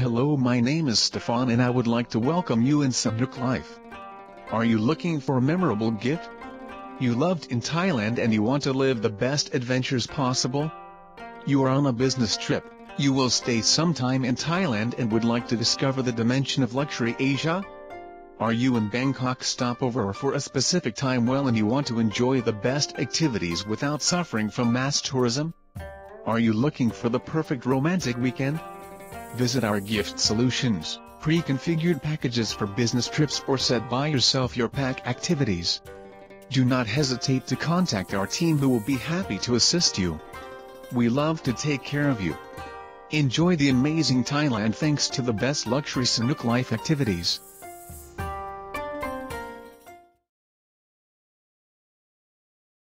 Hello my name is Stefan and I would like to welcome you in Sanook Life. Are you looking for a memorable gift? You loved in Thailand and you want to live the best adventures possible? You are on a business trip, you will stay sometime in Thailand and would like to discover the dimension of luxury Asia? Are you in Bangkok stopover or for a specific time well and you want to enjoy the best activities without suffering from mass tourism? Are you looking for the perfect romantic weekend? Visit our gift solutions, pre-configured packages for business trips or set by yourself your pack activities. Do not hesitate to contact our team who will be happy to assist you. We love to take care of you. Enjoy the amazing Thailand thanks to the best luxury Sanook life activities.